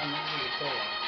programmi dito.